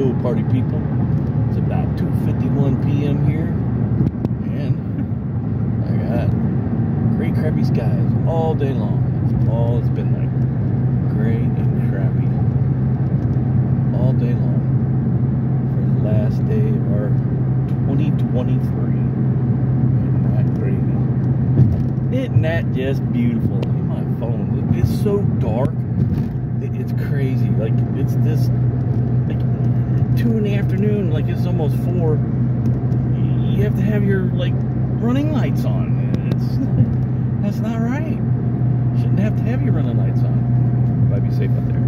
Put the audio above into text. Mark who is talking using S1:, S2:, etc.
S1: Party people. It's about 2:51 p.m. here, and I got gray, crappy skies all day long. All it's been like, gray and crappy all day long for the last day of our 2023. Isn't that crazy? Isn't that just beautiful? Look at my phone. It's so dark. It's crazy. Like it's this like two in the afternoon. Like it's almost four. You have to have your like running lights on. It's that's not right. Shouldn't have to have your running lights on. Might be safe out there.